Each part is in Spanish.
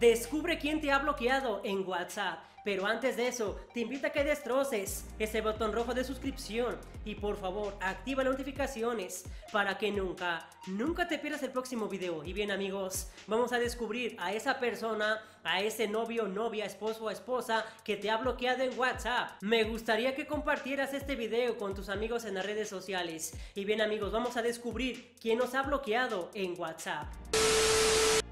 Descubre quién te ha bloqueado en WhatsApp. Pero antes de eso, te invito a que destroces ese botón rojo de suscripción y por favor activa las notificaciones para que nunca, nunca te pierdas el próximo video. Y bien amigos, vamos a descubrir a esa persona, a ese novio, novia, esposo o esposa que te ha bloqueado en WhatsApp. Me gustaría que compartieras este video con tus amigos en las redes sociales. Y bien amigos, vamos a descubrir quién nos ha bloqueado en WhatsApp.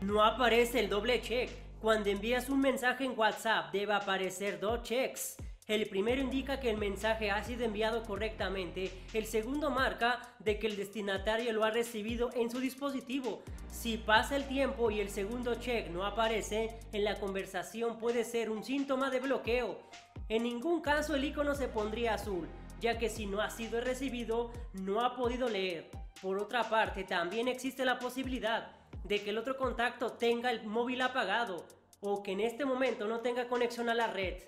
No aparece el doble check. Cuando envías un mensaje en WhatsApp debe aparecer dos checks. El primero indica que el mensaje ha sido enviado correctamente, el segundo marca de que el destinatario lo ha recibido en su dispositivo. Si pasa el tiempo y el segundo check no aparece, en la conversación puede ser un síntoma de bloqueo. En ningún caso el icono se pondría azul, ya que si no ha sido recibido, no ha podido leer. Por otra parte, también existe la posibilidad de que el otro contacto tenga el móvil apagado o que en este momento no tenga conexión a la red.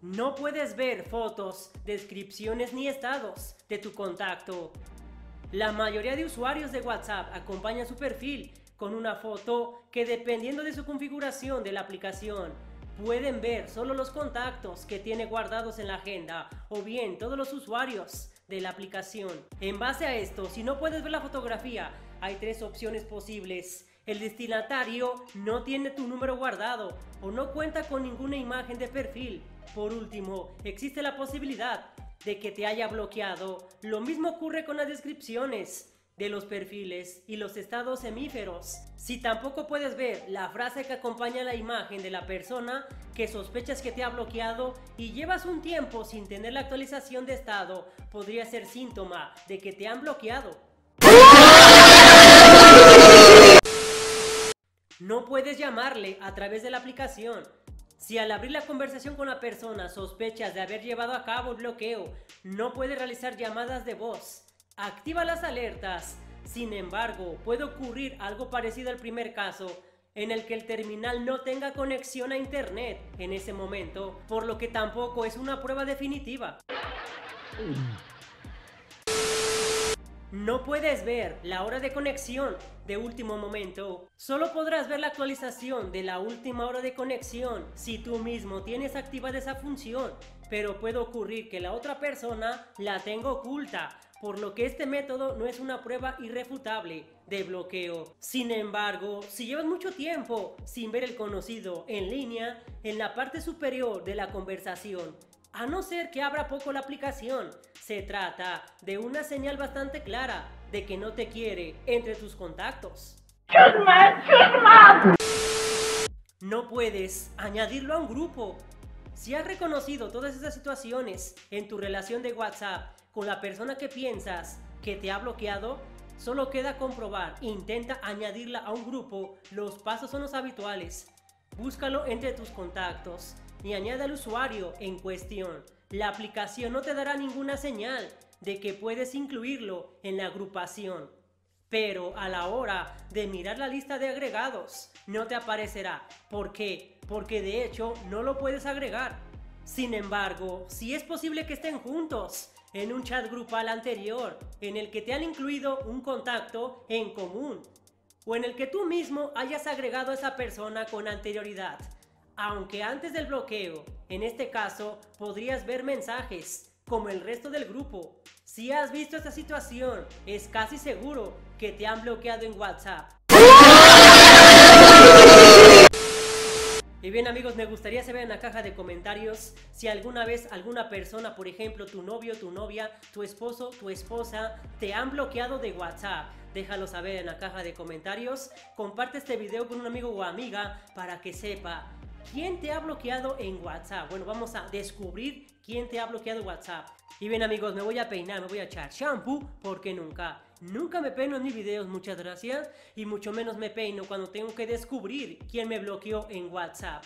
No puedes ver fotos, descripciones ni estados de tu contacto. La mayoría de usuarios de WhatsApp acompañan su perfil con una foto que dependiendo de su configuración de la aplicación pueden ver solo los contactos que tiene guardados en la agenda o bien todos los usuarios de la aplicación. En base a esto, si no puedes ver la fotografía, hay tres opciones posibles. El destinatario no tiene tu número guardado o no cuenta con ninguna imagen de perfil. Por último, existe la posibilidad de que te haya bloqueado. Lo mismo ocurre con las descripciones de los perfiles y los estados hemíferos. Si tampoco puedes ver la frase que acompaña la imagen de la persona que sospechas que te ha bloqueado y llevas un tiempo sin tener la actualización de estado, podría ser síntoma de que te han bloqueado. No puedes llamarle a través de la aplicación. Si al abrir la conversación con la persona sospechas de haber llevado a cabo el bloqueo, no puedes realizar llamadas de voz. Activa las alertas. Sin embargo, puede ocurrir algo parecido al primer caso, en el que el terminal no tenga conexión a internet en ese momento, por lo que tampoco es una prueba definitiva. No puedes ver la hora de conexión de último momento. Solo podrás ver la actualización de la última hora de conexión si tú mismo tienes activada esa función, pero puede ocurrir que la otra persona la tenga oculta por lo que este método no es una prueba irrefutable de bloqueo. Sin embargo, si llevas mucho tiempo sin ver el conocido en línea, en la parte superior de la conversación, a no ser que abra poco la aplicación, se trata de una señal bastante clara de que no te quiere entre tus contactos. No puedes añadirlo a un grupo. Si has reconocido todas esas situaciones en tu relación de WhatsApp con la persona que piensas que te ha bloqueado, solo queda comprobar. Intenta añadirla a un grupo. Los pasos son los habituales. Búscalo entre tus contactos y añade al usuario en cuestión. La aplicación no te dará ninguna señal de que puedes incluirlo en la agrupación. Pero a la hora de mirar la lista de agregados, no te aparecerá. ¿Por qué? Porque de hecho no lo puedes agregar. Sin embargo, si es posible que estén juntos, en un chat grupal anterior en el que te han incluido un contacto en común o en el que tú mismo hayas agregado a esa persona con anterioridad. Aunque antes del bloqueo, en este caso, podrías ver mensajes como el resto del grupo. Si has visto esta situación, es casi seguro que te han bloqueado en WhatsApp. Y bien amigos, me gustaría saber en la caja de comentarios si alguna vez alguna persona, por ejemplo tu novio, tu novia, tu esposo, tu esposa, te han bloqueado de WhatsApp. Déjalo saber en la caja de comentarios. Comparte este video con un amigo o amiga para que sepa quién te ha bloqueado en WhatsApp. Bueno, vamos a descubrir quién te ha bloqueado WhatsApp. Y bien amigos, me voy a peinar, me voy a echar shampoo porque nunca Nunca me peino en mis videos, muchas gracias. Y mucho menos me peino cuando tengo que descubrir quién me bloqueó en WhatsApp.